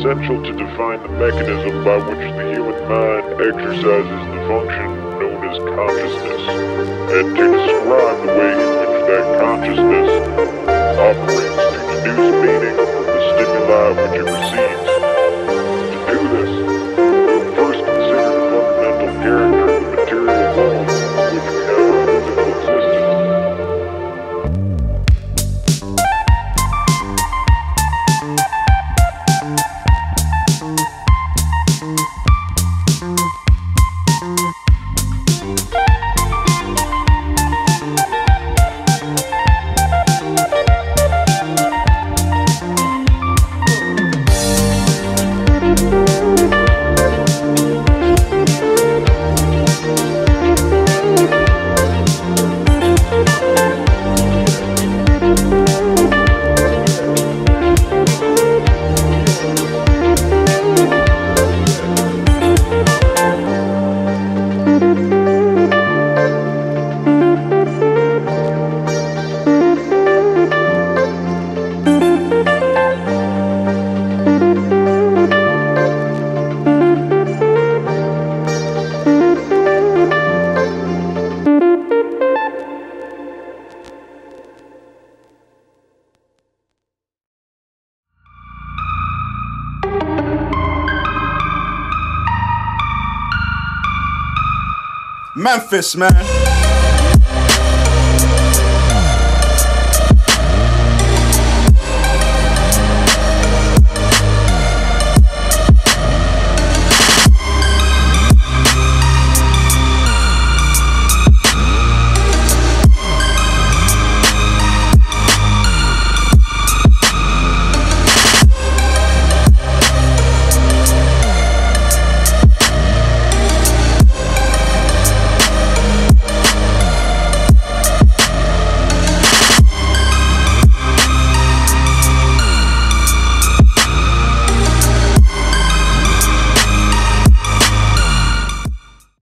essential to define the mechanism by which the human mind exercises the function known as consciousness, and to describe the way in which that consciousness Memphis, man.